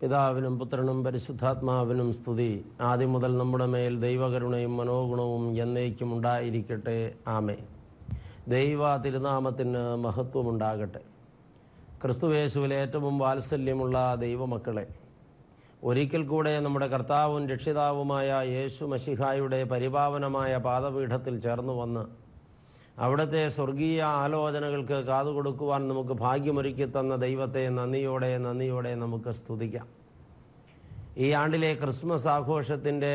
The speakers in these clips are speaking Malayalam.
പിതാവിനും പുത്രനും പരിശുദ്ധാത്മാവിനും സ്തുതി. ആദ്യം മുതൽ നമ്മുടെ മേൽ ദൈവകരുണയും മനോഗുണവും എന്നേക്കും ഉണ്ടായിരിക്കട്ടെ. ആമേ ദൈവ തിരുനാമത്തിന് മഹത്വമുണ്ടാകട്ടെ. ക്രിസ്തുവേശുവിൽ ഏറ്റവും വാത്സല്യമുള്ള ദൈവമക്കളെ ഒരിക്കൽ കൂടെ നമ്മുടെ കർത്താവും രക്ഷിതാവുമായ യേശു മഷിഹായുടെ പരിപാവനമായ പാദപീഠത്തിൽ ചേർന്ന് വന്ന് അവിടുത്തെ സ്വർഗീയ ആലോചനകൾക്ക് കാതുകൊടുക്കുവാൻ നമുക്ക് ഭാഗ്യമൊരുക്കി തന്ന ദൈവത്തെ നന്ദിയോടെ നന്ദിയോടെ നമുക്ക് സ്തുതിക്കാം. ഈ ആണ്ടിലെ ക്രിസ്മസ് ആഘോഷത്തിന്റെ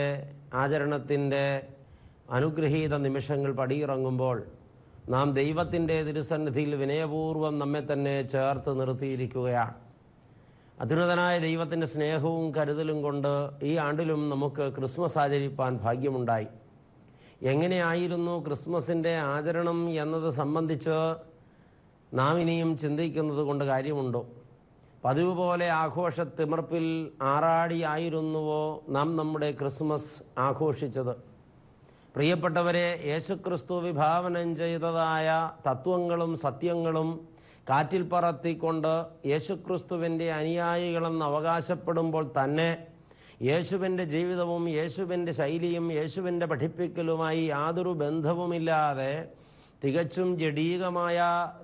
ആചരണത്തിന്റെ അനുഗ്രഹീത നിമിഷങ്ങൾ പടിയിറങ്ങുമ്പോൾ നാം ദൈവത്തിന്റെ തിരുസന്നിധിയിൽ വിനയപൂർവം നമ്മെ തന്നെ ചേർത്ത് നിർത്തിയിരിക്കുകയാണ്. അത്യുന്നതനായ ദൈവത്തിന്റെ സ്നേഹവും കരുതലും കൊണ്ട് ഈ ആണ്ടിലും നമുക്ക് ക്രിസ്മസ് ആചരിപ്പാൻ ഭാഗ്യമുണ്ടായി. എങ്ങനെയായിരുന്നു ക്രിസ്മസിന്റെ ആചരണം എന്നത് സംബന്ധിച്ച് നാം ഇനിയും ചിന്തിക്കുന്നത് കൊണ്ട് കാര്യമുണ്ടോ? പതിവ് പോലെ ആഘോഷ തിമർപ്പിൽ ആറാടിയായിരുന്നുവോ നാം നമ്മുടെ ക്രിസ്മസ് ആഘോഷിച്ചത്? പ്രിയപ്പെട്ടവരെ യേശുക്രിസ്തു വിഭാവനം ചെയ്തതായ തത്വങ്ങളും സത്യങ്ങളും കാറ്റിൽ പറത്തിക്കൊണ്ട് യേശുക്രിസ്തുവിന്റെ അനുയായികളെന്ന് അവകാശപ്പെടുമ്പോൾ തന്നെ യേശുവിന്റെ ജീവിതവും യേശുവിന്റെ ശൈലിയും യേശുവിന്റെ പഠിപ്പിക്കലുമായി യാതൊരു ബന്ധവുമില്ലാതെ തികച്ചും ജഡീകമായ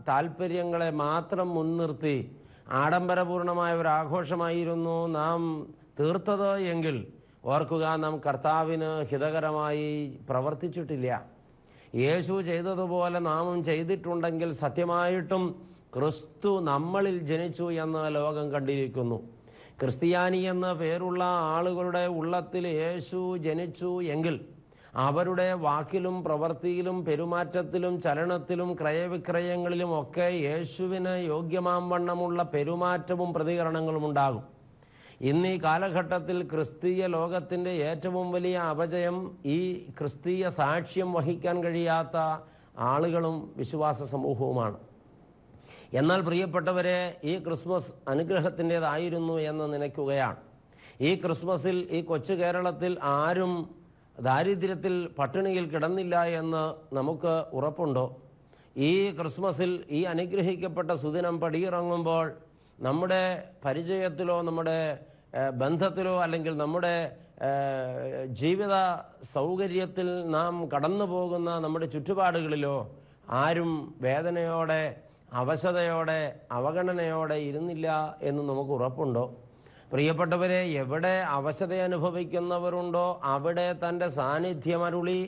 താല്പര്യങ്ങളെ മാത്രം മുൻനിർത്തി ആഡംബരപൂർണമായ ഒരു ആഘോഷമായിരുന്നു നാം തീർത്തത് എങ്കിൽ ഓർക്കുക നാം കർത്താവിന് ഹിതകരമായി പ്രവർത്തിച്ചിട്ടില്ല. യേശു ചെയ്തതുപോലെ നാമും ചെയ്തിട്ടുണ്ടെങ്കിൽ സത്യമായിട്ടും ക്രിസ്തു നമ്മളിൽ ജനിച്ചു എന്ന് ലോകം കണ്ടിരിക്കുന്നു. ക്രിസ്ത്യാനി എന്ന പേരുള്ള ആളുകളുടെ ഉള്ളത്തിൽ യേശു ജനിച്ചു എങ്കിൽ അവരുടെ വാക്കിലും പ്രവൃത്തിയിലും പെരുമാറ്റത്തിലും ചലനത്തിലും ക്രയവിക്രയങ്ങളിലും ഒക്കെ യേശുവിന് യോഗ്യമാം വണ്ണമുള്ള പെരുമാറ്റവും പ്രതികരണങ്ങളും ഉണ്ടാകും. ഇന്ന് ഈ കാലഘട്ടത്തിൽ ക്രിസ്തീയ ലോകത്തിന്റെ ഏറ്റവും വലിയ അപജയം ഈ ക്രിസ്തീയ സാക്ഷ്യം വഹിക്കാൻ കഴിയാത്ത ആളുകളും വിശ്വാസ സമൂഹവുമാണ്. എന്നാൽ പ്രിയപ്പെട്ടവരെ ഈ ക്രിസ്മസ് അനുഗ്രഹത്തിന്റെതായിരുന്നു എന്ന് നനയ്ക്കുകയാണ്. ഈ ക്രിസ്മസിൽ ഈ കൊച്ചു കേരളത്തിൽ ആരും ദാരിദ്ര്യത്തിൽ പട്ടിണിയിൽ കിടന്നില്ല എന്ന് നമുക്ക് ഉറപ്പുണ്ടോ? ഈ ക്രിസ്മസിൽ ഈ അനുഗ്രഹിക്കപ്പെട്ട സുദിനം പടിയിറങ്ങുമ്പോൾ നമ്മുടെ പരിചയത്തിലോ നമ്മുടെ ബന്ധത്തിലോ അല്ലെങ്കിൽ നമ്മുടെ ജീവിത സൗകര്യത്തിൽ നാം കടന്നു പോകുന്ന നമ്മുടെ ചുറ്റുപാടുകളിലോ ആരും വേദനയോടെ അവശതയോടെ അവഗണനയോടെ ഇരുന്നില്ല എന്ന് നമുക്ക് ഉറപ്പുണ്ടോ? പ്രിയപ്പെട്ടവരെ എവിടെ അവശത അനുഭവിക്കുന്നവരുണ്ടോ അവിടെ തന്റെ സാന്നിധ്യമരുളി.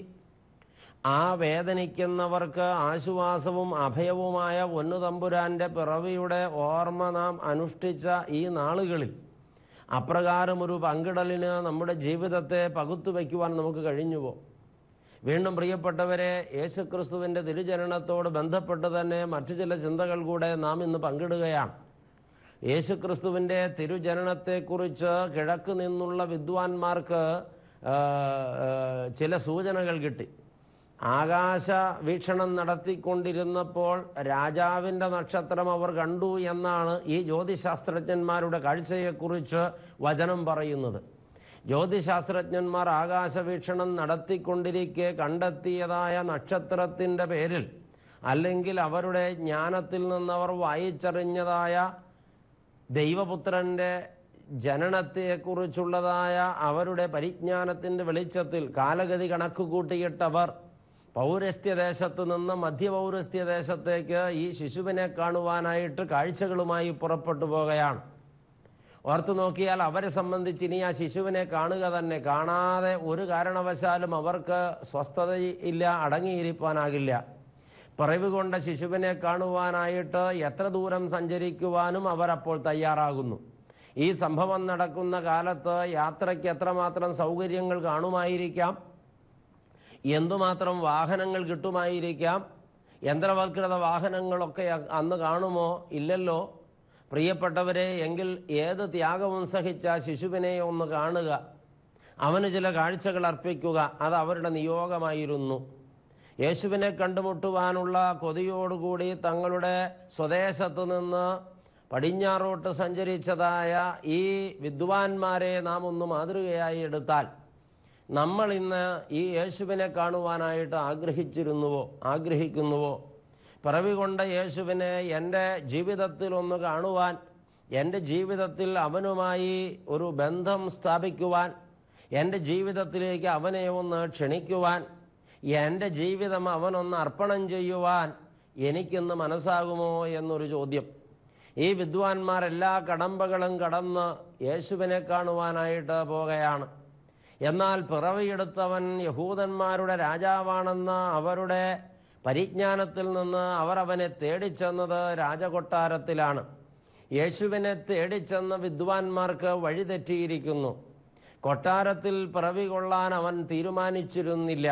ആ വേദനിക്കുന്നവർക്ക് ആശ്വാസവും അഭയവുമായ ഒന്നുതമ്പുരാന്റെ പിറവിയുടെ ഓർമ്മ നാം അനുഷ്ഠിച്ച ഈ നാളുകളിൽ അപ്രകാരമൊരു പങ്കിടലിന് നമ്മുടെ ജീവിതത്തെ പകുത്തുവയ്ക്കുവാൻ നമുക്ക് കഴിഞ്ഞുവോ? വീണ്ടും പ്രിയപ്പെട്ടവരെ യേശുക്രിസ്തുവിന്റെ തിരുചരണത്തോട് ബന്ധപ്പെട്ട് തന്നെ മറ്റു ചില ചിന്തകൾ കൂടെ നാം ഇന്ന് പങ്കിടുകയാണ്. യേശുക്രിസ്തുവിന്റെ തിരുജനനത്തെക്കുറിച്ച് കിഴക്ക് നിന്നുള്ള വിദ്വാൻമാർക്ക് ചില സൂചനകൾ കിട്ടി. ആകാശ വീക്ഷണം നടത്തിക്കൊണ്ടിരുന്നപ്പോൾ രാജാവിന്റെ നക്ഷത്രം അവർ കണ്ടു എന്നാണ് ഈ ജ്യോതിശാസ്ത്രജ്ഞന്മാരുടെ കാഴ്ചയെക്കുറിച്ച് വചനം പറയുന്നത്. ജ്യോതിശാസ്ത്രജ്ഞന്മാർ ആകാശവീക്ഷണം നടത്തിക്കൊണ്ടിരിക്കെ കണ്ടെത്തിയതായ നക്ഷത്രത്തിന്റെ പേരിൽ അല്ലെങ്കിൽ അവരുടെ ജ്ഞാനത്തിൽ നിന്നവർ വായിച്ചറിഞ്ഞതായ ദൈവപുത്രന്റെ ജനനത്തെക്കുറിച്ചുള്ളതായ അവരുടെ പരിജ്ഞാനത്തിന്റെ വെളിച്ചത്തിൽ കാലഗതി കണക്ക് കൂട്ടിയിട്ടവർ പൗരസ്ത്യദേശത്ത് നിന്ന് മധ്യപൗരസ്ത്യദേശത്തേക്ക് ഈ ശിശുവിനെ കാണുവാനായിട്ട് കാഴ്ചകളുമായി പുറപ്പെട്ടു പോകുകയാണ് ഓർത്തു നോക്കിയാൽ അവരെ സംബന്ധിച്ച് ഇനി ആ ശിശുവിനെ കാണുക തന്നെ കാണാതെ ഒരു കാരണവശാലും അവർക്ക് സ്വസ്ഥതയില്ല അടങ്ങിയിരിക്കാനാകില്ല പറവ് കൊണ്ട ശിശുവിനെ കാണുവാനായിട്ട് എത്ര ദൂരം സഞ്ചരിക്കുവാനും അവർ അപ്പോൾ തയ്യാറാകുന്നു. ഈ സംഭവം നടക്കുന്ന കാലത്ത് യാത്രയ്ക്ക് എത്രമാത്രം സൗകര്യങ്ങൾ കാണുമായിരിക്കാം? എന്തുമാത്രം വാഹനങ്ങൾ കിട്ടുമായിരിക്കാം? യന്ത്രവൽകൃത വാഹനങ്ങളൊക്കെ അന്ന് കാണുമോ? ഇല്ലല്ലോ. പ്രിയപ്പെട്ടവരെ എങ്കിൽ ഏത് ത്യാഗവും സഹിച്ച ശിശുവിനെ ഒന്ന് കാണുക. അവന് ചില കാഴ്ചകൾ അർപ്പിക്കുക. അത് അവരുടെ നിയോഗമായിരുന്നു. യേശുവിനെ കണ്ടുമുട്ടുവാനുള്ള കൊതിയോടുകൂടി തങ്ങളുടെ സ്വദേശത്ത് നിന്ന് പടിഞ്ഞാറോട്ട് സഞ്ചരിച്ചതായ ഈ വിദ്വാൻമാരെ നാം ഒന്ന് മാതൃകയായി എടുത്താൽ നമ്മൾ ഇന്ന് ഈ യേശുവിനെ കാണുവാനായിട്ട് ആഗ്രഹിച്ചിരുന്നുവോ? ആഗ്രഹിക്കുന്നുവോ? പിറവി കൊണ്ട യേശുവിനെ എന്റെ ജീവിതത്തിൽ ഒന്ന് കാണുവാൻ എന്റെ ജീവിതത്തിൽ അവനുമായി ഒരു ബന്ധം സ്ഥാപിക്കുവാൻ എന്റെ ജീവിതത്തിലേക്ക് അവനെ ഒന്ന് ക്ഷണിക്കുവാൻ എന്റെ ജീവിതം അവനൊന്ന് അർപ്പണം ചെയ്യുവാൻ എനിക്കിന്ന് മനസ്സാകുമോ എന്നൊരു ചോദ്യം. ഈ വിദ്വാൻമാർ എല്ലാ കടമ്പകളും കടന്ന് യേശുവിനെ കാണുവാനായിട്ട് പോകുകയാണ് എന്നാൽ പിറവിയെടുത്തവൻ യഹൂദന്മാരുടെ രാജാവാണെന്ന അവരുടെ പരിജ്ഞാനത്തിൽ നിന്ന് അവർ അവനെ തേടിച്ചെന്നത് രാജകൊട്ടാരത്തിലാണ്. യേശുവിനെ തേടിച്ചെന്ന വിദ്വാൻമാർക്ക് വഴിതെറ്റിയിരിക്കുന്നു കൊട്ടാരത്തിൽ പിറവി കൊള്ളാൻ അവൻ തീരുമാനിച്ചിരുന്നില്ല.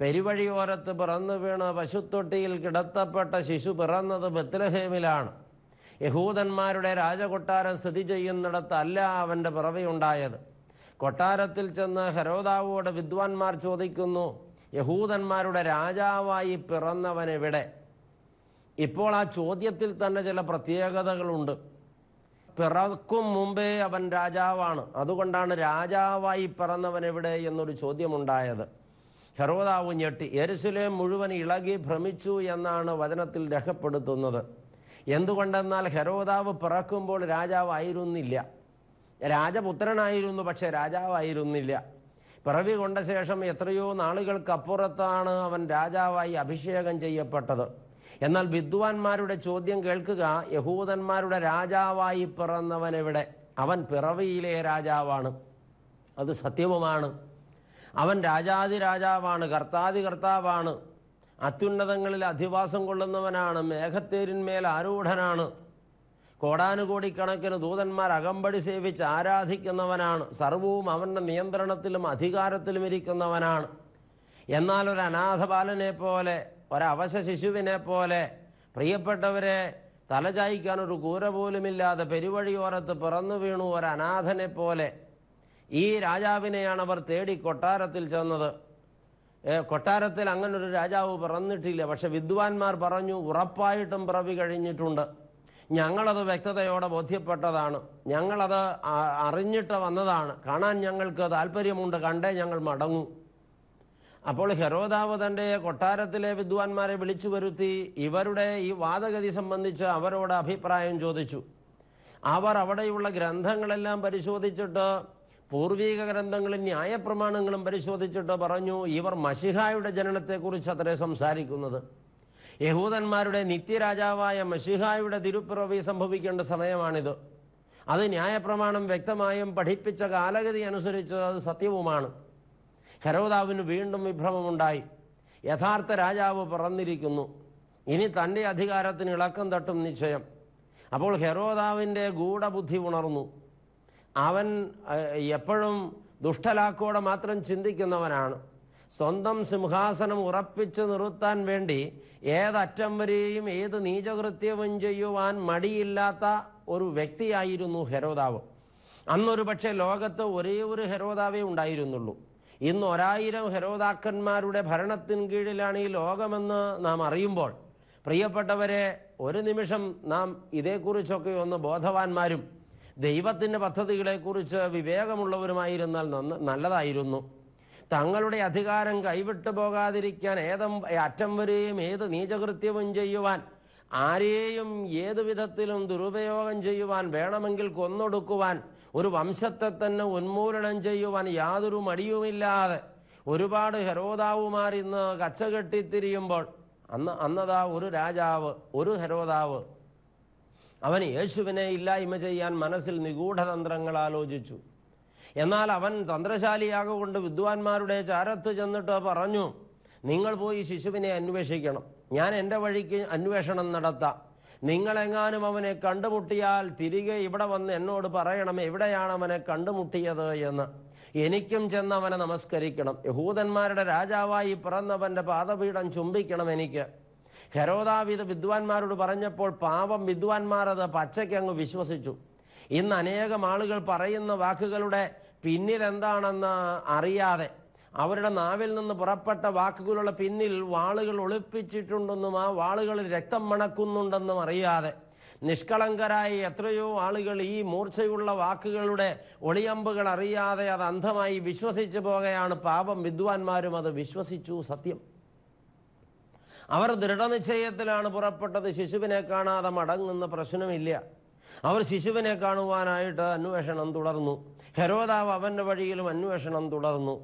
പെരുവഴിയോരത്ത് പിറന്നു വീണ് പശുത്തൊട്ടിയിൽ കിടത്തപ്പെട്ട ശിശു പിറന്നത് ബത്ലഹേമിലാണ് യഹൂദന്മാരുടെ രാജകൊട്ടാരം സ്ഥിതി ചെയ്യുന്നിടത്തല്ല അവന്റെ പിറവിയുണ്ടായത്. കൊട്ടാരത്തിൽ ചെന്ന് ഹരോദാവോട് വിദ്വാൻമാർ ചോദിക്കുന്നു യഹൂദന്മാരുടെ രാജാവായി പിറന്നവനെവിടെ? ഇപ്പോൾ ആ ചോദ്യത്തിൽ തന്നെ ചില പ്രത്യേകതകളുണ്ട്. പിറക്കും മുമ്പേ അവൻ രാജാവാണ്. അതുകൊണ്ടാണ് രാജാവായി പിറന്നവൻ എവിടെ എന്നൊരു ചോദ്യമുണ്ടായത്. ഹെറോദാവ് ഞെട്ടി എരുസലേം മുഴുവൻ ഇളകി ഭ്രമിച്ചു എന്നാണ് വചനത്തിൽ രേഖപ്പെടുത്തുന്നത്. എന്തുകൊണ്ടെന്നാൽ ഹെരോദാവ് പിറക്കുമ്പോൾ രാജാവായിരുന്നില്ല. രാജപുത്രനായിരുന്നു പക്ഷേ രാജാവായിരുന്നില്ല. പിറവി കൊണ്ട ശേഷം എത്രയോ നാളുകൾക്കപ്പുറത്താണ് അവൻ രാജാവായി അഭിഷേകം ചെയ്യപ്പെട്ടത്. എന്നാൽ വിദ്വാൻമാരുടെ ചോദ്യം കേൾക്കുക യഹൂദന്മാരുടെ രാജാവായി പിറന്നവൻ എവിടെ അവൻ പിറവിയിലെ രാജാവാണ്. അത് സത്യവുമാണ്. അവൻ രാജാതി രാജാവാണ് കർത്താതി കർത്താവാണ് അത്യുന്നതങ്ങളിൽ അധിവാസം കൊള്ളുന്നവനാണ് മേഘത്തേരിന്മേൽ ആരൂഢനാണ്. കോടാനുകോടിക്കണക്കിന് ദൂതന്മാർ അകമ്പടി സേവിച്ച് ആരാധിക്കുന്നവനാണ്. സർവവും അവന്റെ നിയന്ത്രണത്തിലും അധികാരത്തിലും ഇരിക്കുന്നവനാണ്. എന്നാൽ ഒരു അനാഥ ബാലനെ പോലെ ഒരവശ ശിശുവിനെ പോലെ പ്രിയപ്പെട്ടവരെ തലചായ്ക്കാൻ ഒരു കൂര പോലുമില്ലാതെ പെരുവഴിയോരത്ത് പിറന്നു വീണു ഒരു അനാഥനെ പോലെ ഈ രാജാവിനെയാണ് അവർ തേടി കൊട്ടാരത്തിൽ ചെന്നത്. കൊട്ടാരത്തിൽ അങ്ങനൊരു രാജാവ് പിറന്നിട്ടില്ല. പക്ഷെ വിദ്വാൻമാർ പറഞ്ഞു ഉറപ്പായിട്ടും പിറവി കഴിഞ്ഞിട്ടുണ്ട്. ഞങ്ങളത് വ്യക്തതയോടെ ബോധ്യപ്പെട്ടതാണ്. ഞങ്ങളത് അറിഞ്ഞിട്ട് വന്നതാണ്. കാണാൻ ഞങ്ങൾക്ക് താല്പര്യമുണ്ട്. കണ്ടേ ഞങ്ങൾ മടങ്ങൂ. അപ്പോൾ ഹെറോദാവ് തന്റെ കൊട്ടാരത്തിലെ വിദ്വാൻമാരെ വിളിച്ചു വരുത്തി ഇവരുടെ ഈ വാദഗതി സംബന്ധിച്ച് അവരോട് അഭിപ്രായം ചോദിച്ചു. അവർ അവിടെയുള്ള ഗ്രന്ഥങ്ങളെല്ലാം പരിശോധിച്ചിട്ട് പൂർവീക ഗ്രന്ഥങ്ങളും ന്യായപ്രമാണങ്ങളും പരിശോധിച്ചിട്ട് പറഞ്ഞു ഇവർ മഷിഹായുടെ ജനനത്തെക്കുറിച്ച് അത്രേ സംസാരിക്കുന്നത്. യഹൂദന്മാരുടെ നിത്യരാജാവായ മഷിഹായുടെ തിരുപ്പിറവി സംഭവിക്കേണ്ട സമയമാണിത്. അത് ന്യായപ്രമാണം വ്യക്തമായും പഠിപ്പിച്ച കാലഗതി അനുസരിച്ച് അത് സത്യവുമാണ്. ഹരോദാവിന് വീണ്ടും വിഭ്രമമുണ്ടായി. യഥാർത്ഥ രാജാവ് പിറന്നിരിക്കുന്നു. ഇനി തന്റെ അധികാരത്തിന് ഇളക്കം തട്ടും നിശ്ചയം. അപ്പോൾ ഹെരോദാവിന്റെ ഗൂഢബുദ്ധി ഉണർന്നു. അവൻ എപ്പോഴും ദുഷ്ടലാക്കോടെ മാത്രം ചിന്തിക്കുന്നവനാണ്. സ്വന്തം സിംഹാസനം ഉറപ്പിച്ചു നിർത്താൻ വേണ്ടി ഏതറ്റം വരെയും ഏത് നീചകൃത്യവും ചെയ്യുവാൻ മടിയില്ലാത്ത ഒരു വ്യക്തിയായിരുന്നു ഹെരോദാവ്. അന്നൊരു പക്ഷേ ലോകത്ത് ഒരേ ഒരു ഹെരോദാവേ ഉണ്ടായിരുന്നുള്ളൂ. ഇന്ന് ഒരായിരം ഹെരോദാക്കന്മാരുടെ ഭരണത്തിൻ കീഴിലാണ് ഈ ലോകമെന്ന് നാം അറിയുമ്പോൾ പ്രിയപ്പെട്ടവരെ ഒരു നിമിഷം നാം ഇതേക്കുറിച്ചൊക്കെ ഒന്ന് ബോധവാന്മാരും ദൈവത്തിന്റെ പദ്ധതികളെക്കുറിച്ച് വിവേകമുള്ളവരുമായിരുന്നാൽ നന്ന നല്ലതായിരുന്നു. തങ്ങളുടെ അധികാരം കൈവിട്ടു പോകാതിരിക്കാൻ ഏതം അറ്റം വരെയും ഏത് നീചകൃത്യവും ചെയ്യുവാൻ ആരെയും ഏതു വിധത്തിലും ദുരുപയോഗം ചെയ്യുവാൻ വേണമെങ്കിൽ കൊന്നൊടുക്കുവാൻ ഒരു വംശത്തെ തന്നെ ഉന്മൂലനം ചെയ്യുവാൻ യാതൊരു മടിയുമില്ലാതെ ഒരുപാട് ഹെരോദാവുമാർ ഇന്ന് കച്ചകെട്ടിത്തിരിയുമ്പോൾ അന്ന് അന്നതാ ഒരു രാജാവ് ഒരു ഹെരോദാവ് അവൻ യേശുവിനെ ഇല്ലായ്മ ചെയ്യാൻ മനസ്സിൽ നിഗൂഢതന്ത്രങ്ങൾ ആലോചിച്ചു. എന്നാൽ അവൻ തന്ത്രശാലിയാകൊണ്ട് വിദ്വാൻമാരുടെ ചാരത്ത് ചെന്നിട്ട് പറഞ്ഞു നിങ്ങൾ പോയി ശിശുവിനെ അന്വേഷിക്കണം. ഞാൻ എന്റെ വഴിക്ക് അന്വേഷണം നടത്താം. നിങ്ങളെങ്ങാനും അവനെ കണ്ടുമുട്ടിയാൽ തിരികെ ഇവിടെ വന്ന് എന്നോട് പറയണം എവിടെയാണ് അവനെ കണ്ടുമുട്ടിയത് എന്ന്. എനിക്കും ചെന്ന് അവനെ നമസ്കരിക്കണം. യഹൂദന്മാരുടെ രാജാവായി പിറന്നവന്റെ പാദപീഠം ചുംബിക്കണം എനിക്ക്. ഹെരോദാവ് ഇത് വിദ്വാൻമാരോട് പറഞ്ഞപ്പോൾ പാപം വിദ്വാൻമാർ അത് പച്ചയ്ക്ക് അങ്ങ് വിശ്വസിച്ചു. ഇന്ന് അനേകം ആളുകൾ പറയുന്ന വാക്കുകളുടെ പിന്നിൽ എന്താണെന്ന് അറിയാതെ അവരുടെ നാവിൽ നിന്ന് പുറപ്പെട്ട വാക്കുകളുള്ള പിന്നിൽ വാളുകൾ ഒളിപ്പിച്ചിട്ടുണ്ടെന്നും ആ വാളുകളിൽ രക്തം മണക്കുന്നുണ്ടെന്നും അറിയാതെ നിഷ്കളങ്കരായ എത്രയോ ആളുകൾ ഈ മൂർച്ചയുള്ള വാക്കുകളുടെ ഒളിയമ്പുകൾ അറിയാതെ അത് അന്ധമായി വിശ്വസിച്ചു പോകുകയാണ് പാപം. വിദ്വാൻമാരും അത് വിശ്വസിച്ചു സത്യം. അവർ ദൃഢനിശ്ചയത്തിലാണ് പുറപ്പെട്ടത്. ശിശുവിനെ കാണാതെ മടങ്ങുന്ന പ്രശ്നമില്ല. അവർ ശിശുവിനെ കാണുവാനായിട്ട് അന്വേഷണം തുടർന്നു. ഹെരോദാവ് അവന്റെ വഴിയിലും അന്വേഷണം തുടർന്നു.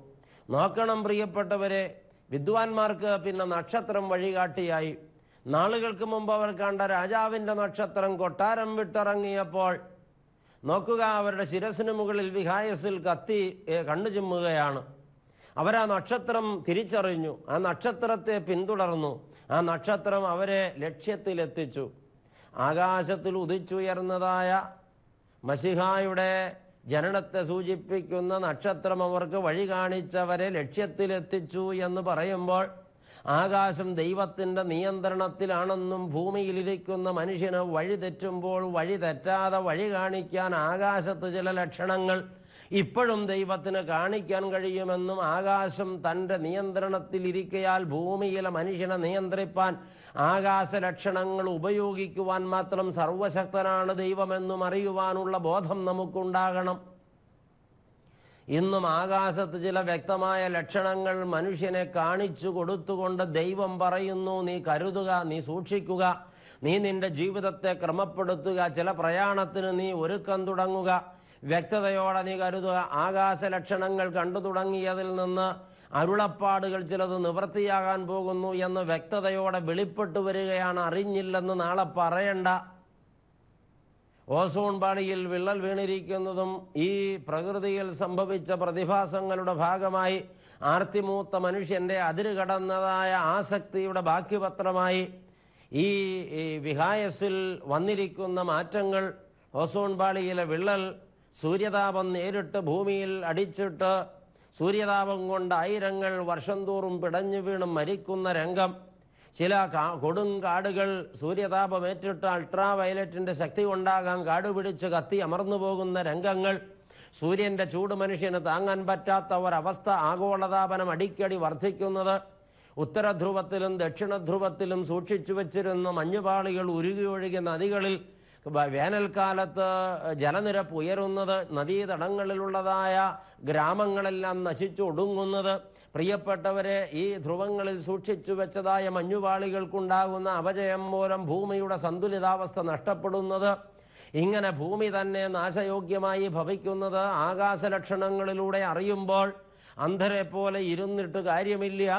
നോക്കണം പ്രിയപ്പെട്ടവരെ വിദ്വാൻമാർക്ക് പിന്നെ നക്ഷത്രം വഴികാട്ടിയായി. നാളുകൾക്ക് മുമ്പ് അവർ കണ്ട രാജാവിന്റെ നക്ഷത്രം കൊട്ടാരം വിട്ടിറങ്ങിയപ്പോൾ നോക്കുക അവരുടെ ശിരസിന് മുകളിൽ വിഹായസിൽ കത്തി കണ്ണു ചിമ്മുകയാണ്. അവരാ നക്ഷത്രം തിരിച്ചറിഞ്ഞു. ആ നക്ഷത്രത്തെ പിന്തുടർന്നു. ആ നക്ഷത്രം അവരെ ലക്ഷ്യത്തിലെത്തിച്ചു. ആകാശത്തിൽ ഉദിച്ചുയർന്നതായ മസിഹായുടെ ജനനത്തെ സൂചിപ്പിക്കുന്ന നക്ഷത്രം അവർക്ക് വഴി കാണിച്ചവരെ ലക്ഷ്യത്തിലെത്തിച്ചു എന്ന് പറയുമ്പോൾ ആകാശം ദൈവത്തിന്റെ നിയന്ത്രണത്തിലാണെന്നും ഭൂമിയിലിരിക്കുന്ന മനുഷ്യന് വഴി തെറ്റുമ്പോൾ വഴി തെറ്റാതെ വഴി കാണിക്കാൻ ആകാശത്ത് ചില ലക്ഷണങ്ങൾ ഇപ്പോഴും ദൈവത്തിന് കാണിക്കാൻ കഴിയുമെന്നും ആകാശം തന്റെ നിയന്ത്രണത്തിലിരിക്കയാൽ ഭൂമിയിലെ മനുഷ്യനെ നിയന്ത്രിപ്പാൻ ആകാശ ലക്ഷണങ്ങൾ ഉപയോഗിക്കുവാൻ മാത്രം സർവശക്തനാണ് ദൈവമെന്നും അറിയുവാനുള്ള ബോധം നമുക്കുണ്ടാകണം. ഇന്നും ആകാശത്ത് ചില വ്യക്തമായ ലക്ഷണങ്ങൾ മനുഷ്യനെ കാണിച്ചു കൊടുത്തുകൊണ്ട് ദൈവം പറയുന്നു നീ കരുതുക നീ സൂക്ഷിക്കുക നീ നിന്റെ ജീവിതത്തെ ക്രമപ്പെടുത്തുക ചില പ്രയാണത്തിന് നീ ഒരുക്കം തുടങ്ങുക. വ്യക്തതയോടെ നീ കരുതുക. ആകാശ ലക്ഷണങ്ങൾ കണ്ടു തുടങ്ങിയതിൽ നിന്ന് അരുളപ്പാടുകൾ ചിലത് നിവൃത്തിയാകാൻ പോകുന്നു എന്ന് വ്യക്തതയോടെ വെളിപ്പെട്ടു വരികയാണ്. അറിഞ്ഞില്ലെന്ന് നാളെ പറയണ്ട. ഓസോൺ പാളിയിൽ വിള്ളൽ വീണിരിക്കുന്നതും ഈ പ്രകൃതിയിൽ സംഭവിച്ച പ്രതിഭാസങ്ങളുടെ ഭാഗമായി ആർത്തിമൂത്ത മനുഷ്യന്റെ അതിര് കടന്നതായ ആസക്തിയുടെ ബാക്കിപത്രമായി ഈ വിഹായസിൽ വന്നിരിക്കുന്ന മാറ്റങ്ങൾ ഓസോൺ പാളിയിലെ വിള്ളൽ സൂര്യതാപം നേരിട്ട് ഭൂമിയിൽ അടിച്ചിട്ട് സൂര്യതാപം കൊണ്ട് ആയിരങ്ങൾ വർഷം തോറും പിടഞ്ഞു വീണ് മരിക്കുന്ന രംഗം. ചില കൊടുങ്കാടുകൾ സൂര്യതാപമേറ്റിട്ട് അൾട്രാ വയലറ്റിന്റെ ശക്തി കൊണ്ടാകാൻ കാട് പിടിച്ച് കത്തി അമർന്നു പോകുന്ന രംഗങ്ങൾ. സൂര്യന്റെ ചൂട് മനുഷ്യന് താങ്ങാൻ പറ്റാത്ത ഒരവസ്ഥ ആഗോളതാപനം അടിക്കടി വർദ്ധിക്കുന്നത്. ഉത്തരധ്രുവത്തിലും ദക്ഷിണധ്രുവത്തിലും സൂക്ഷിച്ചു വച്ചിരുന്ന മഞ്ഞുപാളികൾ ഉരുകി ഒഴുകിയ നദികളിൽ വേനൽക്കാലത്ത് ജലനിരപ്പ് ഉയരുന്നത് നദീതടങ്ങളിലുള്ളതായ ഗ്രാമങ്ങളെല്ലാം നശിച്ചു ഒടുങ്ങുന്നത് പ്രിയപ്പെട്ടവരെ ഈ ധ്രുവങ്ങളിൽ സൂക്ഷിച്ചു വെച്ചതായ മഞ്ഞുപാളികൾക്കുണ്ടാകുന്ന അപജയം മൂലം ഭൂമിയുടെ സന്തുലിതാവസ്ഥ നഷ്ടപ്പെടുന്നത് ഇങ്ങനെ ഭൂമി തന്നെ നാശയോഗ്യമായി ഭവിക്കുന്നത് ആകാശലക്ഷണങ്ങളിലൂടെ അറിയുമ്പോൾ അന്ധരെ പോലെ ഇരുന്നിട്ട് കാര്യമില്ല.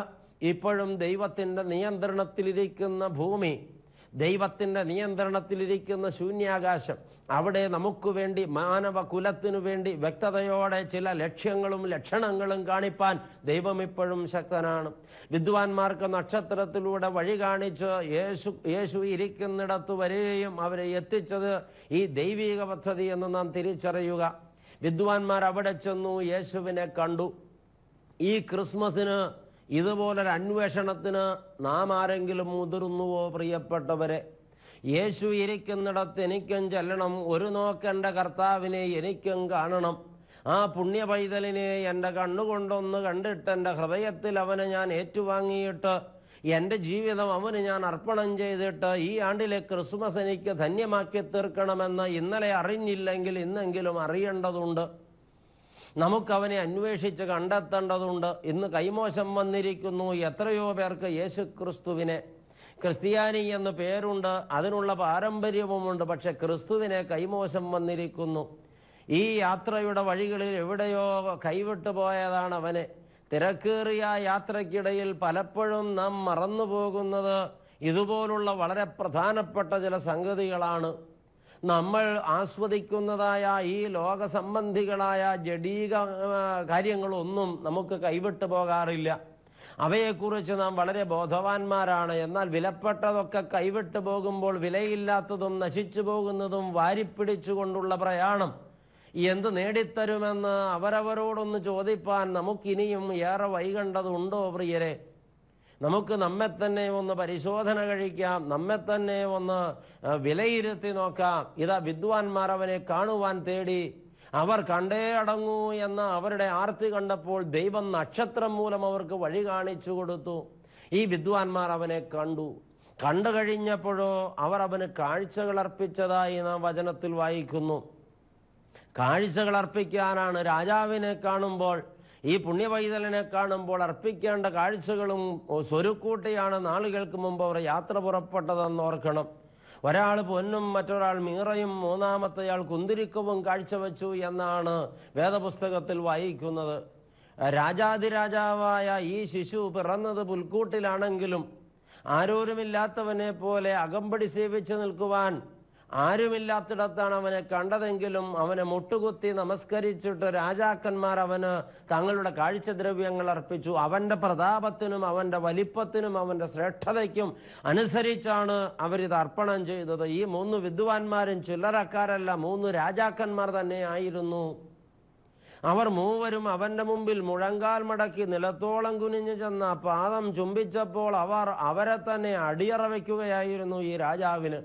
ഇപ്പോഴും ദൈവത്തിന്റെ നിയന്ത്രണത്തിലിരിക്കുന്ന ഭൂമി ദൈവത്തിന്റെ നിയന്ത്രണത്തിലിരിക്കുന്ന ശൂന്യാകാശം. അവിടെ നമുക്ക് വേണ്ടി മാനവ കുലത്തിനു വേണ്ടി വ്യക്തതയോടെ ചില ലക്ഷ്യങ്ങളും ലക്ഷണങ്ങളും കാണിപ്പാൻ ദൈവം ഇപ്പോഴും ശക്തനാണ്. വിദ്വാൻമാർക്ക് നക്ഷത്രത്തിലൂടെ വഴി കാണിച്ച് യേശു യേശു ഇരിക്കുന്നിടത്ത് വരികയും അവരെ എത്തിച്ചത് ഈ ദൈവിക പദ്ധതി എന്ന് നാം തിരിച്ചറിയുക. വിദ്വാൻമാർ അവിടെ ചെന്നു യേശുവിനെ കണ്ടു. ഈ ക്രിസ്മസിന് ഇതുപോലൊരു അന്വേഷണത്തിന് നാം ആരെങ്കിലും മുതിർന്നുവോ പ്രിയപ്പെട്ടവരെ? യേശു ഇരിക്കുന്നിടത്ത് എനിക്കും ചെല്ലണം. ഒരു നോക്കേണ്ട കർത്താവിനെ എനിക്കും കാണണം. ആ പുണ്യ പൈതലിനെ എന്റെ കണ്ണുകൊണ്ടൊന്ന് കണ്ടിട്ട് എന്റെ ഹൃദയത്തിൽ അവനെ ഞാൻ ഏറ്റുവാങ്ങിയിട്ട് എന്റെ ജീവിതം അവന് ഞാൻ അർപ്പണം ചെയ്തിട്ട് ഈ ആണ്ടിലെ ക്രിസ്മസ് എനിക്ക് ധന്യമാക്കി തീർക്കണമെന്ന് ഇന്നലെ അറിഞ്ഞില്ലെങ്കിൽ ഇന്നെങ്കിലും അറിയേണ്ടതുണ്ട്. നമുക്കവനെ അന്വേഷിച്ച് കണ്ടെത്തേണ്ടതുണ്ട് ഇന്ന് കൈമോശം വന്നിരിക്കുന്നു എത്രയോ പേർക്ക് യേശു ക്രിസ്തുവിനെ ക്രിസ്ത്യാനി എന്ന പേരുണ്ട് അതിനുള്ള പാരമ്പര്യവുമുണ്ട് പക്ഷെ ക്രിസ്തുവിനെ കൈമോശം വന്നിരിക്കുന്നു. ഈ യാത്രയുടെ വഴികളിൽ എവിടെയോ കൈവിട്ടു പോയതാണ് അവനെ. തിരക്കേറിയ യാത്രയ്ക്കിടയിൽ പലപ്പോഴും നാം മറന്നു പോകുന്നത് ഇതുപോലുള്ള വളരെ പ്രധാനപ്പെട്ട ചില സംഗതികളാണ്. നമ്മൾ ആസ്വദിക്കുന്നതായ ഈ ലോകസംബന്ധികളായ ജഡീക കാര്യങ്ങളൊന്നും നമുക്ക് കൈവിട്ടു പോകാറില്ല. അവയെക്കുറിച്ച് നാം വളരെ ബോധവാന്മാരാണ്. എന്നാൽ വിലപ്പെട്ടതൊക്കെ കൈവിട്ടു പോകുമ്പോൾ വിലയില്ലാത്തതും നശിച്ചു പോകുന്നതും വാരിപ്പിടിച്ചുകൊണ്ടുള്ള പ്രയാണം. എന്ത് നേടിത്തരുമെന്ന് അവരവരോടൊന്ന് ചോദിപ്പാൻ നമുക്കിനിയും ഏറെ വൈകണ്ടതുണ്ടോ പ്രിയരെ? നമുക്ക് നമ്മെ തന്നെ ഒന്ന് പരിശോധന കഴിക്കാം നമ്മെ തന്നെ ഒന്ന് വിലയിരുത്തി നോക്കാം. ഇതാ വിദ്വാൻമാർ അവനെ കാണുവാൻ തേടി. അവർ കണ്ടേ അടങ്ങൂ എന്ന അവരുടെ ആർത്തി കണ്ടപ്പോൾ ദൈവം നക്ഷത്രം മൂലം അവർക്ക് വഴി കാണിച്ചു കൊടുത്തു. ഈ വിദ്വാൻമാർ അവനെ കണ്ടു. കണ്ടു കഴിഞ്ഞപ്പോഴോ അവർ അവന് കാഴ്ചകൾ അർപ്പിച്ചതായി നാം വചനത്തിൽ വായിക്കുന്നു. കാഴ്ചകൾ അർപ്പിക്കാനാണ് രാജാവിനെ കാണുമ്പോൾ ഈ പുണ്യപൈതലിനെ കാണുമ്പോൾ അർപ്പിക്കേണ്ട കാഴ്ചകളും സ്വരുക്കൂട്ടിയാണ് നാളുകൾക്ക് മുമ്പ് അവർ യാത്ര പുറപ്പെട്ടതെന്ന് ഓർക്കണം. ഒരാൾ പൊന്നും മറ്റൊരാൾ മീറയും മൂന്നാമത്തെയാൾ കുന്തിരിക്കവും കാഴ്ചവെച്ചു എന്നാണ് വേദപുസ്തകത്തിൽ വായിക്കുന്നത്. രാജാതിരാജാവായ ഈ ശിശു പിറന്നത് പുൽക്കൂട്ടിലാണെങ്കിലും ആരോരുമില്ലാത്തവനെ പോലെ അകമ്പടി സേവിച്ചു നിൽക്കുവാൻ ആരുമില്ലാത്തിടത്താണ് അവനെ കണ്ടതെങ്കിലും അവനെ മുട്ടുകുത്തി നമസ്കരിച്ചിട്ട് രാജാക്കന്മാർ അവന് തങ്ങളുടെ കാഴ്ചദ്രവ്യങ്ങൾ അർപ്പിച്ചു. അവന്റെ പ്രതാപത്തിനും അവന്റെ വലിപ്പത്തിനും അവന്റെ ശ്രേഷ്ഠതയ്ക്കും അനുസരിച്ചാണ് അവരിത് അർപ്പണം ചെയ്തത്. ഈ മൂന്ന് വിദ്വാൻമാരും ചില്ലറക്കാരല്ല മൂന്ന് രാജാക്കന്മാർ തന്നെ ആയിരുന്നു. അവർ മൂവരും അവന്റെ മുമ്പിൽ മുഴങ്കാൽ മടക്കി നിലത്തോളം കുനിഞ്ഞു ചെന്ന പാദം ചുംബിച്ചപ്പോൾ അവർ അവരെ തന്നെ അടിയറ വയ്ക്കുകയായിരുന്നു ഈ രാജാവിന്.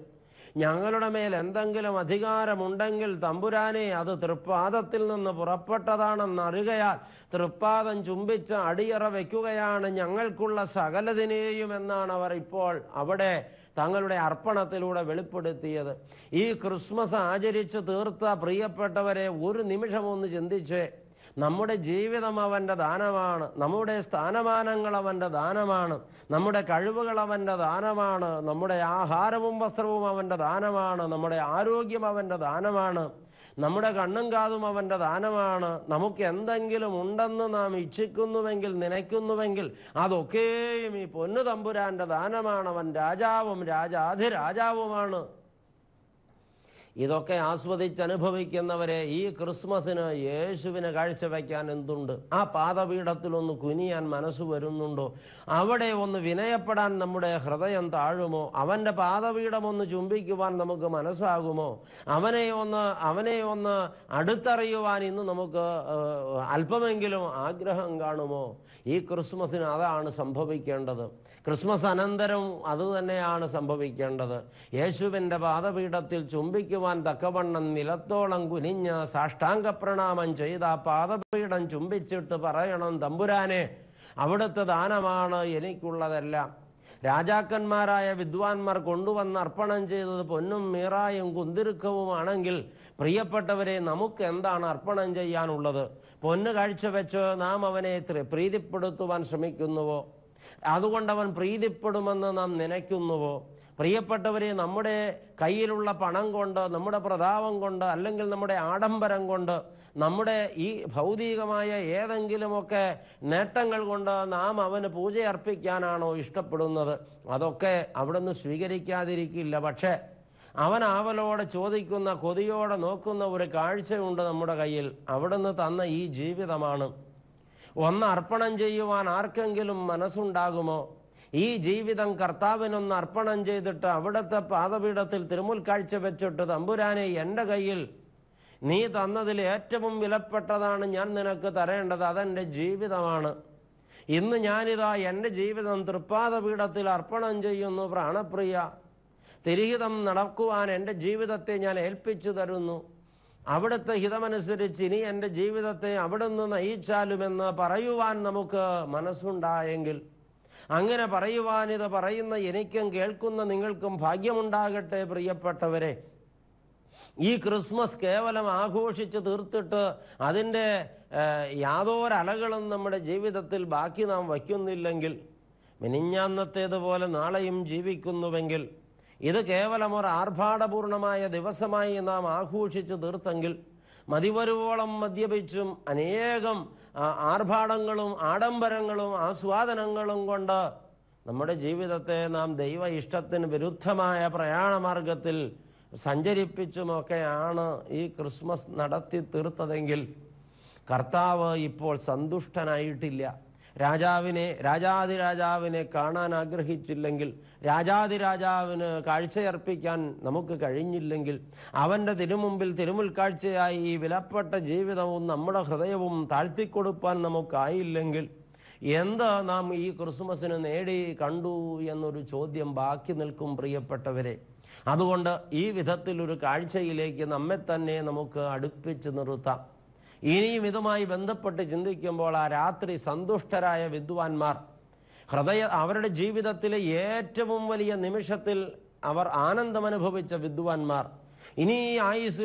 ഞങ്ങളുടെ മേൽ എന്തെങ്കിലും അധികാരമുണ്ടെങ്കിൽ തമ്പുരാനെ അത് തൃപ്പാദത്തിൽ നിന്ന് പുറപ്പെട്ടതാണെന്ന് അറികയാൽ തൃപ്പാദം ചുംബിച്ച് അടിയറ വയ്ക്കുകയാണ് ഞങ്ങൾക്കുള്ള സകലതിനെയും എന്നാണ് അവർ ഇപ്പോൾ അവിടെ തങ്ങളുടെ അർപ്പണത്തിലൂടെ വെളിപ്പെടുത്തിയത്. ഈ ക്രിസ്മസ് ആചരിച്ച് തീർത്ത പ്രിയപ്പെട്ടവരെ ഒരു നിമിഷം ഒന്ന് ചിന്തിച്ച്. നമ്മുടെ ജീവിതം അവന്റെ ദാനമാണ്. നമ്മുടെ സ്ഥാനമാനങ്ങൾ അവന്റെ ദാനമാണ്. നമ്മുടെ കഴിവുകൾ അവന്റെ ദാനമാണ്. നമ്മുടെ ആഹാരവും വസ്ത്രവും അവന്റെ ദാനമാണ്. നമ്മുടെ ആരോഗ്യം അവന്റെ ദാനമാണ്. നമ്മുടെ കണ്ണും കാതും അവന്റെ ദാനമാണ്. നമുക്ക് എന്തെങ്കിലും ഉണ്ടെന്ന് നാം ഇച്ഛിക്കുന്നുവെങ്കിൽ നനയ്ക്കുന്നുവെങ്കിൽ അതൊക്കെയും ഈ പൊന്നു തമ്പുരാന്റെ ദാനമാണ്. അവൻ രാജാവും രാജാധിരാജാവുമാണ്. ഇതൊക്കെ ആസ്വദിച്ചനുഭവിക്കുന്നവരെ ഈ ക്രിസ്മസിന് യേശുവിനെ കാഴ്ചവെക്കാൻ എന്തുണ്ട്? ആ പാദപീഠത്തിലൊന്ന് കുനിയാൻ മനസ്സ് വരുന്നുണ്ടോ? അവിടെ ഒന്ന് വിനയപ്പെടാൻ നമ്മുടെ ഹൃദയം താഴുമോ? അവന്റെ പാദപീഠം ഒന്ന് ചുംബിക്കുവാൻ നമുക്ക് മനസ്സാകുമോ? അവനെ ഒന്ന് അവനെ ഒന്ന് അടുത്തറിയുവാൻ ഇന്ന് നമുക്ക് അല്പമെങ്കിലും ആഗ്രഹം കാണുമോ? ഈ ക്രിസ്മസിന് അതാണ് സംഭവിക്കേണ്ടത്. ക്രിസ്മസ് അനന്തരം അതുതന്നെയാണ് സംഭവിക്കേണ്ടത്. യേശുവിന്റെ പാദപീഠത്തിൽ ചുംബിക്കുവാൻ തക്കവണ്ണം നിലത്തോളം കുനിഞ്ഞ് സാഷ്ടാംഗ പ്രണാമം ചെയ്ത പാദപീഠം ചുംബിച്ചിട്ട് പറയണം തമ്പുരാനെ അവിടുത്തെ ദാനമാണ് എനിക്കുള്ളതെല്ലാം. രാജാക്കന്മാരായ വിദ്വാൻമാർ കൊണ്ടുവന്ന് അർപ്പണം ചെയ്തത് പൊന്നും മീറായും കുന്തിരുക്കവുമാണെങ്കിൽ പ്രിയപ്പെട്ടവരെ നമുക്ക് എന്താണ് അർപ്പണം ചെയ്യാനുള്ളത്? പൊന്ന് കാഴ്ചവെച്ച് നാം അവനെ പ്രീതിപ്പെടുത്തുവാൻ ശ്രമിക്കുന്നുവോ? അതുകൊണ്ടവൻ പ്രീതിപ്പെടുമെന്ന് നാം നനയ്ക്കുന്നുവോ? പ്രിയപ്പെട്ടവരെ നമ്മുടെ കയ്യിലുള്ള പണം കൊണ്ട് നമ്മുടെ പ്രതാപം കൊണ്ട് അല്ലെങ്കിൽ നമ്മുടെ ആഡംബരം കൊണ്ട് നമ്മുടെ ഈ ഭൗതികമായ ഏതെങ്കിലുമൊക്കെ നേട്ടങ്ങൾ കൊണ്ട് നാം അവന് പൂജ അർപ്പിക്കാനാണോ ഇഷ്ടപ്പെടുന്നത്? അതൊക്കെ അവിടുന്ന് സ്വീകരിക്കാതിരിക്കില്ല. പക്ഷേ അവൻ ആവലോടെ ചോദിക്കുന്ന കൊതിയോടെ നോക്കുന്ന ഒരു കാഴ്ചയുണ്ട് നമ്മുടെ കയ്യിൽ. അവിടുന്ന് തന്ന ഈ ജീവിതമാണ്. ഒന്ന് അർപ്പണം ചെയ്യുവാൻ ആർക്കെങ്കിലും മനസ്സുണ്ടാകുമോ? ഈ ജീവിതം കർത്താവിനൊന്ന് അർപ്പണം ചെയ്തിട്ട് അവിടുത്തെ പാദപീഠത്തിൽ തിരുമുൽ കാഴ്ച വെച്ചിട്ട് തമ്പുരാനെ എന്റെ കയ്യിൽ നീ തന്നതിൽ ഏറ്റവും വിലപ്പെട്ടതാണ് ഞാൻ നിനക്ക് തരേണ്ടത് അതെന്റെ ജീവിതമാണ്. ഇന്ന് ഞാനിതാ എന്റെ ജീവിതം തൃപ്പാദപീഠത്തിൽ അർപ്പണം ചെയ്യുന്നു പ്രാണപ്രിയ. തിരിഹിതം നടക്കുവാൻ എന്റെ ജീവിതത്തെ ഞാൻ ഏൽപ്പിച്ചു തരുന്നു. അവിടുത്തെ ഹിതമനുസരിച്ച് ഇനി എന്റെ ജീവിതത്തെ അവിടുന്ന് നയിച്ചാലുമെന്ന് പറയുവാൻ നമുക്ക് മനസ്സുണ്ടായെങ്കിൽ അങ്ങനെ പറയുവാനിത് പറയുന്ന എനിക്കും കേൾക്കുന്ന നിങ്ങൾക്കും ഭാഗ്യമുണ്ടാകട്ടെ പ്രിയപ്പെട്ടവരെ. ഈ ക്രിസ്മസ് കേവലം ആഘോഷിച്ച് തീർത്തിട്ട് അതിന്റെ യാതോരലകളും നമ്മുടെ ജീവിതത്തിൽ ബാക്കി നാം വയ്ക്കുന്നില്ലെങ്കിൽ മിനിഞ്ഞാന്നത്തേതുപോലെ നാളെയും ജീവിക്കുന്നുവെങ്കിൽ ഇത് കേവലം ഒരു ആർഭാടപൂർണമായ ദിവസമായി നാം ആഘോഷിച്ച് തീർത്തെങ്കിൽ മതിവരുവോളം മദ്യപിച്ചും അനേകം ആർഭാടങ്ങളും ആഡംബരങ്ങളും ആസ്വാദനങ്ങളും കൊണ്ട് നമ്മുടെ ജീവിതത്തെ നാം ദൈവ ഇഷ്ടത്തിന് വിരുദ്ധമായ പ്രയാണമാർഗത്തിൽ സഞ്ചരിപ്പിച്ചുമൊക്കെയാണ് ഈ ക്രിസ്മസ് നടത്തി തീർത്തതെങ്കിൽ കർത്താവ് ഇപ്പോൾ സന്തുഷ്ടനായിട്ടില്ല. രാജാവിനെ രാജാതിരാജാവിനെ കാണാൻ ആഗ്രഹിച്ചില്ലെങ്കിൽ രാജാതിരാജാവിന് കാഴ്ചയർപ്പിക്കാൻ നമുക്ക് കഴിഞ്ഞില്ലെങ്കിൽ അവന്റെ തിരുമുമ്പിൽ തിരുമുൽ കാഴ്ചയായി ഈ വിലപ്പെട്ട ജീവിതവും നമ്മുടെ ഹൃദയവും താഴ്ത്തിക്കൊടുപ്പാൻ നമുക്കായില്ലെങ്കിൽ എന്ത് നാം ഈ ക്രിസ്മസിന് നേടി കണ്ടു എന്നൊരു ചോദ്യം ബാക്കി നിൽക്കും പ്രിയപ്പെട്ടവരെ. അതുകൊണ്ട് ഈ വിധത്തിലൊരു കാഴ്ചയിലേക്ക് നമ്മെ തന്നെ നമുക്ക് അടുപ്പിച്ച് നിർത്താം. ഇനിയും ഇതുമായി ബന്ധപ്പെട്ട് ചിന്തിക്കുമ്പോൾ ആ രാത്രി സന്തുഷ്ടരായ വിദ്വാൻമാർ ഹൃദയ അവരുടെ ജീവിതത്തിലെ ഏറ്റവും വലിയ നിമിഷത്തിൽ അവർ ആനന്ദമനുഭവിച്ച വിദ്വാൻമാർ ഇനി ഈ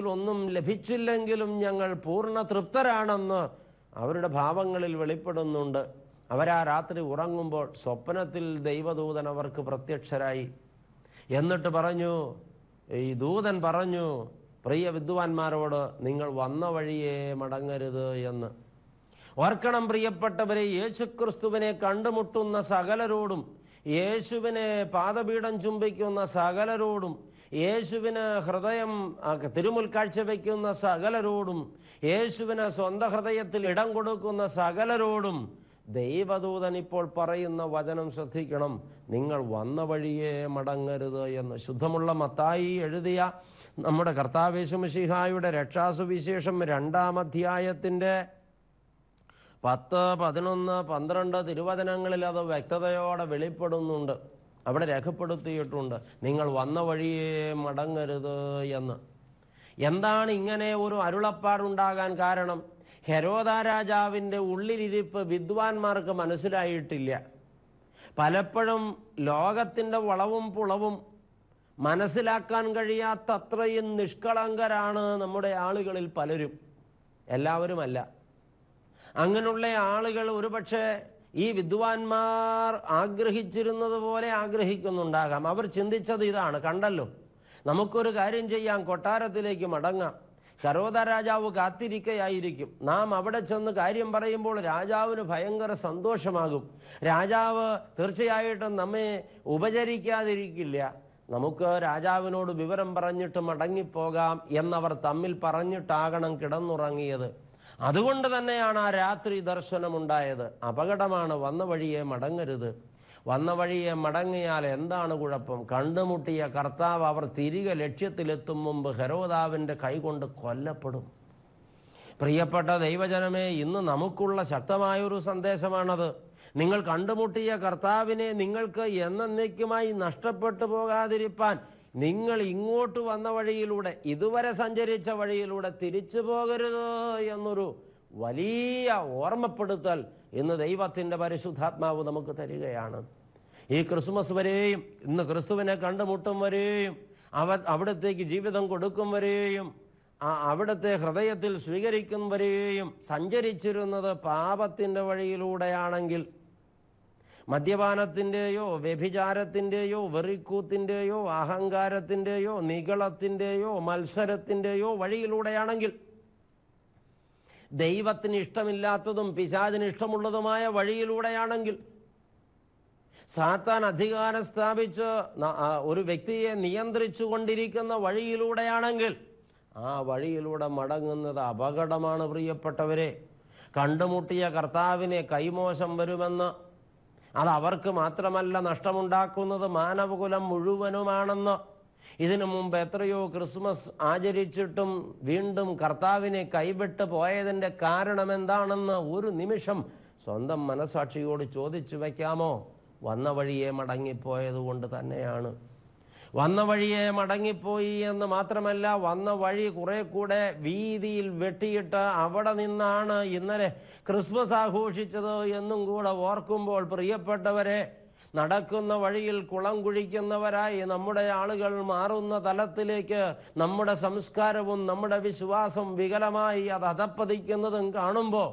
ഒന്നും ലഭിച്ചില്ലെങ്കിലും ഞങ്ങൾ പൂർണ തൃപ്തരാണെന്ന് അവരുടെ ഭാവങ്ങളിൽ വെളിപ്പെടുന്നുണ്ട്. അവരാ രാത്രി ഉറങ്ങുമ്പോൾ സ്വപ്നത്തിൽ ദൈവദൂതൻ അവർക്ക് പ്രത്യക്ഷരായി. എന്നിട്ട് പറഞ്ഞു ഈ ദൂതൻ പറഞ്ഞു പ്രിയ വിദ്വാൻമാരോട് നിങ്ങൾ വന്ന വഴിയെ മടങ്ങരുത് എന്ന്. ഓർക്കണം പ്രിയപ്പെട്ടവരെ യേശുക്രിസ്തുവിനെ കണ്ടുമുട്ടുന്ന സകലരോടും യേശുവിനെ പാദപീഠം ചുംബിക്കുന്ന സകലരോടും യേശുവിന് ഹൃദയം തിരുമുൽ കാഴ്ചവെക്കുന്ന സകലരോടും യേശുവിന് സ്വന്ത ഹൃദയത്തിൽ ഇടം കൊടുക്കുന്ന സകലരോടും ദൈവദൂതൻ ഇപ്പോൾ പറയുന്ന വചനം ശ്രദ്ധിക്കണം. നിങ്ങൾ വന്ന വഴിയേ മടങ്ങരുത് എന്ന്. ശുദ്ധമുള്ള മത്തായി എഴുതിയ നമ്മുടെ കർത്താവേശുമഷിഹായുടെ രക്ഷാസുവിശേഷം രണ്ടാം അധ്യായത്തിന്റെ പത്ത് പതിനൊന്ന് പന്ത്രണ്ട് തിരുവചനങ്ങളിൽ അത് വ്യക്തതയോടെ വെളിപ്പെടുന്നുണ്ട്. അവിടെ രേഖപ്പെടുത്തിയിട്ടുണ്ട്. നിങ്ങൾ വന്ന വഴിയെ മടങ്ങരുത് എന്ന്. എന്താണ് ഇങ്ങനെ ഒരു അരുളപ്പാടുണ്ടാകാൻ കാരണം? ഹെരോദ രാജാവിന്റെ ഉള്ളിലിരിപ്പ് വിദ്വാൻമാർക്ക് മനസ്സിലായിട്ടില്ല. പലപ്പോഴും ലോകത്തിന്റെ വളവും പുളവും മനസ്സിലാക്കാൻ കഴിയാത്ത അത്രയും നിഷ്കളങ്കരാണ് നമ്മുടെ ആളുകളിൽ പലരും. എല്ലാവരുമല്ല. അങ്ങനെയുള്ള ആളുകൾ ഒരുപക്ഷെ ഈ വിദ്വാൻമാർ ആഗ്രഹിച്ചിരുന്നത് പോലെ ആഗ്രഹിക്കുന്നുണ്ടാകാം. അവർ ചിന്തിച്ചത് ഇതാണ്. കണ്ടല്ലോ. നമുക്കൊരു കാര്യം ചെയ്യാം. കൊട്ടാരത്തിലേക്ക് മടങ്ങാം. ഹരോദ രാജാവ് കാത്തിരിക്കയായിരിക്കും. നാം അവിടെ ചെന്ന് കാര്യം പറയുമ്പോൾ രാജാവിന് ഭയങ്കര സന്തോഷമാകും. രാജാവ് തീർച്ചയായിട്ടും നമ്മെ ഉപചരിക്കാതിരിക്കില്ല. നമുക്ക് രാജാവിനോട് വിവരം പറഞ്ഞിട്ട് മടങ്ങിപ്പോകാം എന്നവർ തമ്മിൽ പറഞ്ഞിട്ടാകണം കിടന്നുറങ്ങിയത്. അതുകൊണ്ട് തന്നെയാണ് ആ രാത്രി ദർശനമുണ്ടായത്. അപകടമാണ് വന്ന വഴിയെ മടങ്ങരുത്. വന്ന വഴിയെ മടങ്ങിയാൽ എന്താണ് കുഴപ്പം? കണ്ടുമുട്ടിയ കർത്താവ് അവർ തിരികെ ലക്ഷ്യത്തിലെത്തും മുമ്പ് ഹെരോദാവിന്റെ കൈകൊണ്ട് കൊല്ലപ്പെടും. പ്രിയപ്പെട്ട ദൈവജനമേ ഇന്ന് നമുക്കുള്ള ശക്തമായൊരു സന്ദേശമാണത്. നിങ്ങൾ കണ്ടുമുട്ടിയ കർത്താവിനെ നിങ്ങൾക്ക് എന്നേക്കുമായി നഷ്ടപ്പെട്ടു പോകാതിരിപ്പാൻ നിങ്ങൾ ഇങ്ങോട്ട് വന്ന വഴിയിലൂടെ ഇതുവരെ സഞ്ചരിച്ച വഴിയിലൂടെ തിരിച്ചു പോകരുത് എന്നൊരു വലിയ ഓർമ്മപ്പെടുത്തൽ ഇന്ന് ദൈവത്തിന്റെ പരിശുദ്ധാത്മാവ് നമുക്ക് തരികയാണ്. ഈ ക്രിസ്മസ് വരെയും ഇന്ന് ക്രിസ്തുവിനെ കണ്ടുമുട്ടും വരെയും അവ അവിടത്തേക്ക് ജീവിതം കൊടുക്കും വരെയും അവിടുത്തെ ഹൃദയത്തിൽ സ്വീകരിക്കും വരെയും സഞ്ചരിച്ചിരുന്നത് പാപത്തിന്റെ വഴിയിലൂടെയാണെങ്കിൽ മദ്യപാനത്തിന്റെയോ വ്യഭിചാരത്തിന്റെയോ വെറിക്കൂത്തിന്റെയോ അഹങ്കാരത്തിന്റെയോ നികളത്തിന്റെയോ മത്സരത്തിന്റെയോ വഴിയിലൂടെയാണെങ്കിൽ ദൈവത്തിന് ഇഷ്ടമില്ലാത്തതും പിശാചിന് ഇഷ്ടമുള്ളതുമായ വഴിയിലൂടെയാണെങ്കിൽ സാത്താൻ അധികാരം സ്ഥാപിച്ച് ഒരു വ്യക്തിയെ നിയന്ത്രിച്ചു കൊണ്ടിരിക്കുന്ന വഴിയിലൂടെയാണെങ്കിൽ ആ വഴിയിലൂടെ മടങ്ങുന്നത് അപകടമാണ് പ്രിയപ്പെട്ടവരെ. കണ്ടുമുട്ടിയ കർത്താവിനെ കൈമോശം വരുമെന്ന് അത് അവർക്ക് മാത്രമല്ല നഷ്ടമുണ്ടാക്കുന്നത് മാനവകുലം മുഴുവനുമാണെന്ന്. ഇതിനു മുമ്പ് എത്രയോ ക്രിസ്മസ് ആചരിച്ചിട്ടും വീണ്ടും കർത്താവിനെ കൈവിട്ട് പോയതിന്റെ കാരണം എന്താണെന്ന് ഒരു നിമിഷം സ്വന്തം മനസാക്ഷിയോട് ചോദിച്ചു വയ്ക്കാമോ? വന്ന വഴിയെ മടങ്ങിപ്പോയത് കൊണ്ട് തന്നെയാണ്. വന്ന വഴിയെ മടങ്ങിപ്പോയി എന്ന് മാത്രമല്ല വന്ന വഴി കുറെ കൂടെ വീതിയിൽ വെട്ടിയിട്ട് അവിടെ നിന്നാണ് ഇന്നലെ ക്രിസ്മസ് ആഘോഷിച്ചത് എന്നും കൂടെ ഓർക്കുമ്പോൾ പ്രിയപ്പെട്ടവരെ നടക്കുന്ന വഴിയിൽ കുളം കുഴിക്കുന്നവരായി നമ്മുടെ ആളുകൾ മാറുന്ന തലത്തിലേക്ക് നമ്മുടെ സംസ്കാരവും നമ്മുടെ വിശ്വാസം വികലമായി അത് അതപ്പതിക്കുന്നതും കാണുമ്പോൾ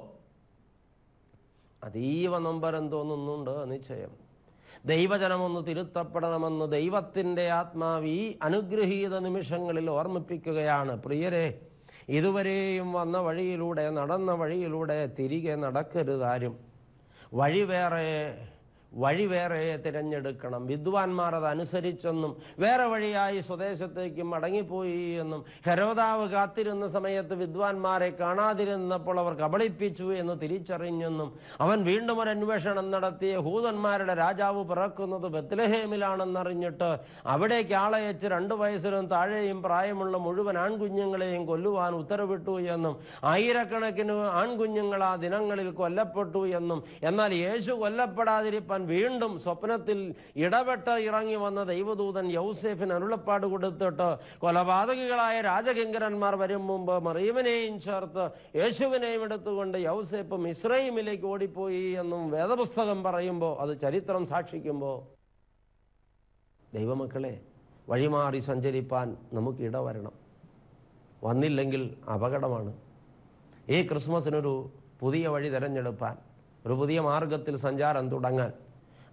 അതീവ നൊമ്പരം തോന്നുന്നുണ്ട് നിശ്ചയം. ദൈവജനമൊന്ന് തിരുത്തപ്പെടണമെന്ന് ദൈവത്തിന്റെ ആത്മാവ് ഈ അനുഗ്രഹീത നിമിഷങ്ങളിൽ ഓർമ്മിപ്പിക്കുകയാണ്. പ്രിയരെ ഇതുവരെയും വന്ന വഴിയിലൂടെ നടന്ന വഴിയിലൂടെ തിരികെ നടക്കരുതാരും വഴി വേറെ വഴി വേറെ തിരഞ്ഞെടുക്കണം. വിദ്വാൻമാർ അത് അനുസരിച്ചെന്നും വേറെ വഴിയായി സ്വദേശത്തേക്ക് മടങ്ങിപ്പോയി എന്നും ഹരോതാവ് കാത്തിരുന്ന സമയത്ത് വിദ്വാൻമാരെ കാണാതിരുന്നപ്പോൾ അവർ കബളിപ്പിച്ചു എന്ന് തിരിച്ചറിഞ്ഞെന്നും അവൻ വീണ്ടും ഒരു അന്വേഷണം നടത്തിയ ഹൂതന്മാരുടെ രാജാവ് പിറക്കുന്നത് ബത്ലഹേമിലാണെന്നറിഞ്ഞിട്ട് അവിടേക്ക് ആളയച്ച് രണ്ടു വയസ്സിലും താഴെയും പ്രായമുള്ള മുഴുവൻ ആൺകുഞ്ഞുങ്ങളെയും കൊല്ലുവാൻ ഉത്തരവിട്ടു എന്നും ആയിരക്കണക്കിന് ആൺകുഞ്ഞുങ്ങൾ ആ ദിനങ്ങളിൽ കൊല്ലപ്പെട്ടു എന്നും എന്നാൽ യേശു കൊല്ലപ്പെടാതിരിപ്പാൻ വീണ്ടും സ്വപ്നത്തിൽ ഇടപെട്ട് ഇറങ്ങി വന്ന ദൈവദൂതൻ യൗസേഫിന് അരുളപ്പാട് കൊടുത്തിട്ട് കൊലപാതകികളായ രാജകിങ്കരന്മാർ വരും മുമ്പ് മറിയവനെയും ചേർത്ത് യേശുവിനെയും എടുത്തുകൊണ്ട് യൗസേഫ് ഇസ്രൈമിലേക്ക് ഓടിപ്പോയി എന്നും വേദപുസ്തകം പറയുമ്പോൾ അത് ചരിത്രം സാക്ഷിക്കുമ്പോൾ ദൈവമക്കളെ വഴിമാറി സഞ്ചരിപ്പാൻ നമുക്ക് ഇടവരണം. വന്നില്ലെങ്കിൽ അപകടമാണ്. ഈ ക്രിസ്മസിനൊരു പുതിയ വഴി തിരഞ്ഞെടുപ്പാൻ ഒരു പുതിയ മാർഗത്തിൽ സഞ്ചാരം തുടങ്ങാൻ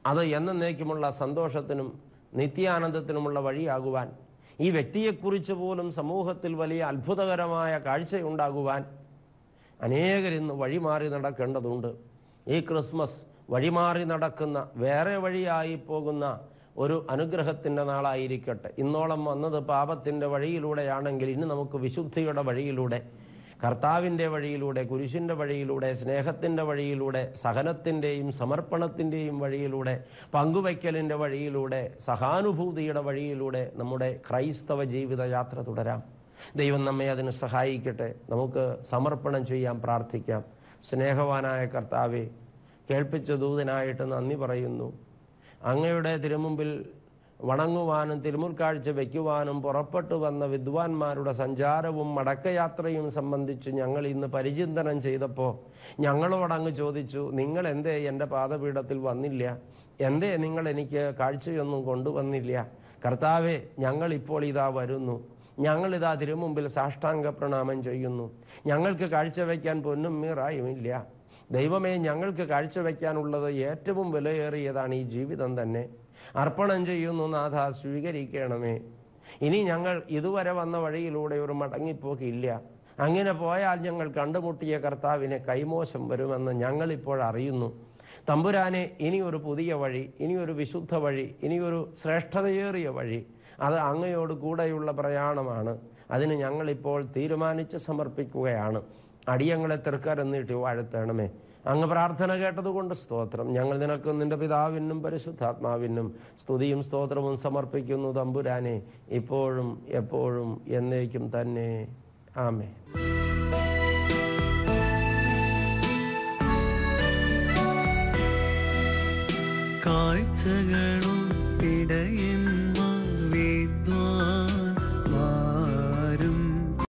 അത് എന്നേക്കുമുള്ള സന്തോഷത്തിനും നിത്യാനന്ദത്തിനുമുള്ള വഴിയാകുവാൻ ഈ വ്യക്തിയെക്കുറിച്ച് പോലും സമൂഹത്തിൽ വലിയ അത്ഭുതകരമായ കാഴ്ചയുണ്ടാകുവാൻ അനേകരിന്ന് വഴിമാറി നടക്കേണ്ടതുണ്ട്. ഈ ക്രിസ്മസ് വഴിമാറി നടക്കുന്ന വേറെ വഴിയായി പോകുന്ന ഒരു അനുഗ്രഹത്തിന്റെ നാളായിരിക്കട്ടെ. ഇന്നോളം വന്നത് പാപത്തിന്റെ വഴിയിലൂടെയാണെങ്കിൽ ഇനി നമുക്ക് വിശുദ്ധിയുടെ വഴിയിലൂടെ കർത്താവിന്റെ വഴിയിലൂടെ കുരിശിന്റെ വഴിയിലൂടെ സ്നേഹത്തിന്റെ വഴിയിലൂടെ സഹനത്തിന്റെയും സമർപ്പണത്തിന്റെയും വഴിയിലൂടെ പങ്കുവയ്ക്കലിന്റെ വഴിയിലൂടെ സഹാനുഭൂതിയുടെ വഴിയിലൂടെ നമ്മുടെ ക്രൈസ്തവ ജീവിത യാത്ര തുടരാം. ദൈവം നമ്മെ അതിന് സഹായിക്കട്ടെ. നമുക്ക് സമർപ്പണം ചെയ്യാം പ്രാർത്ഥിക്കാം. സ്നേഹവാനായ കർത്താവെ കേൾപ്പിച്ച ദൂതനായിട്ട് നന്ദി പറയുന്നു. അങ്ങയുടെ തിരുമുമ്പിൽ വണങ്ങുവാനും തിരുമുൽക്കാഴ്ച വയ്ക്കുവാനും പുറപ്പെട്ടു വന്ന വിദ്വാൻമാരുടെ സഞ്ചാരവും മടക്കയാത്രയും സംബന്ധിച്ച് ഞങ്ങൾ ഇന്ന് പരിചിന്തനം ചെയ്തപ്പോൾ ഞങ്ങളോട് അങ്ങ് ചോദിച്ചു നിങ്ങൾ എന്തേ എന്റെ പാദപീഠത്തിൽ വന്നില്ല? എന്തേ നിങ്ങൾ എനിക്ക് കാഴ്ചയൊന്നും കൊണ്ടുവന്നില്ല? കർത്താവെ ഞങ്ങളിപ്പോൾ ഇതാ വരുന്നു. ഞങ്ങളിതാ തിരുമുമ്പിൽ സാഷ്ടാംഗ പ്രണാമം ചെയ്യുന്നു. ഞങ്ങൾക്ക് കാഴ്ചവെക്കാൻ പൊന്നും മീറായുമില്ല. ദൈവമേ ഞങ്ങൾക്ക് കാഴ്ചവെക്കാനുള്ളത് ഏറ്റവും വിലയേറിയതാണ് ഈ ജീവിതം തന്നെ. അർപ്പണം ചെയ്യുന്നു നാഥ സ്വീകരിക്കണമേ. ഇനി ഞങ്ങൾ ഇതുവരെ വന്ന വഴിയിലൂടെ ഒരു മടങ്ങിപ്പോക്കില്ല. അങ്ങനെ പോയാൽ ഞങ്ങൾ കണ്ടുമുട്ടിയ കർത്താവിനെ കൈമോശം വരുമെന്ന് ഞങ്ങളിപ്പോൾ അറിയുന്നു. തമ്പുരാനെ ഇനിയൊരു പുതിയ വഴി ഇനിയൊരു വിശുദ്ധ വഴി ഇനിയൊരു ശ്രേഷ്ഠതയേറിയ വഴി. അത് അങ്ങയോട് കൂടെയുള്ള പ്രയാണമാണ്. അതിന് ഞങ്ങളിപ്പോൾ തീരുമാനിച്ച് സമർപ്പിക്കുകയാണ്. അടിയങ്ങളെ തൃക്കരെന്നിട്ട് വാഴ്ത്തണമേ. അങ്ങ് പ്രാർത്ഥന കേട്ടതുകൊണ്ട് സ്തോത്രം. ഞങ്ങൾ നിനക്കും നിന്റെ പിതാവിനും പരിശുദ്ധാത്മാവിനും സ്തുതിയും സ്തോത്രവും സമർപ്പിക്കുന്നു തമ്പുരാനെ ഇപ്പോഴും എപ്പോഴും എന്നേക്കും തന്നെ. ആമേ കാഴ്ചകളും ഇടയും വിദ്വാൻ